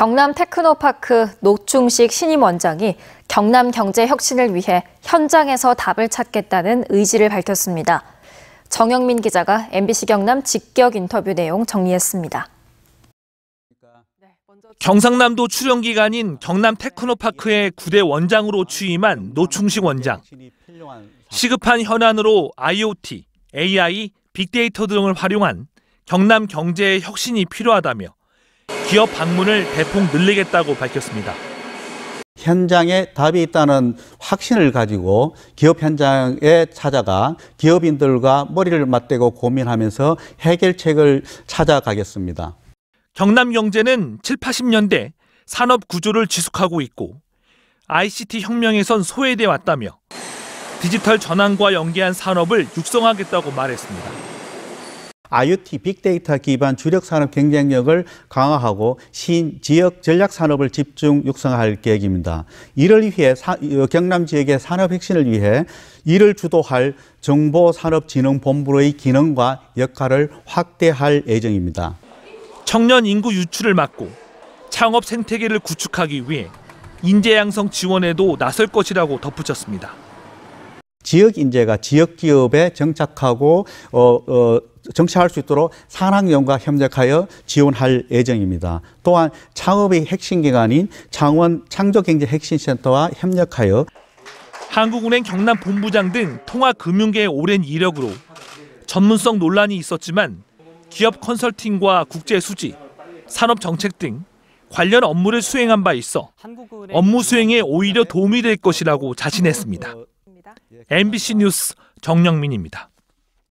경남 테크노파크 노충식 신임 원장이 경남 경제 혁신을 위해 현장에서 답을 찾겠다는 의지를 밝혔습니다. 정영민 기자가 MBC 경남 직격 인터뷰 내용 정리했습니다. 경상남도 출연 기관인 경남 테크노파크의 9대 원장으로 취임한 노충식 원장. 시급한 현안으로 IoT, AI, 빅데이터 등을 활용한 경남 경제의 혁신이 필요하다며 기업 방문을 대폭 늘리겠다고 밝혔습니다. 현장에 답이 있다는 확신을 가지고 기업 현장에 찾아가 기업인들과 머리를 맞대고 고민하면서 해결책을 찾아가겠습니다. 경남 경제는 7, 80년대 산업 구조를 지속하고 있고 ICT 혁명에선 소외돼 왔다며 디지털 전환과 연계한 산업을 육성하겠다고 말했습니다. IoT 빅데이터 기반 주력 산업 경쟁력을 강화하고 신 지역 전략 산업을 집중 육성할 계획입니다. 이를 위해 사, 어, 경남 지역의 산업 혁신을 위해 이를 주도할 정보산업진흥본부의 기능과 역할을 확대할 예정입니다. 청년 인구 유출을 막고 창업 생태계를 구축하기 위해 인재 양성 지원에도 나설 것이라고 덧붙였습니다. 지역 인재가 지역 기업에 정착하고 어, 어, 정착할 수 있도록 산학연과 협력하여 지원할 예정입니다. 또한 창업의 핵심 기관인 창원 창조경제혁신센터와 협력하여 한국은행 경남 본부장 등 통화금융계의 오랜 이력으로 전문성 논란이 있었지만 기업 컨설팅과 국제 수지, 산업 정책 등 관련 업무를 수행한 바 있어 업무 수행에 오히려 도움이 될 것이라고 자신했습니다. MBC 뉴스 정영민입니다.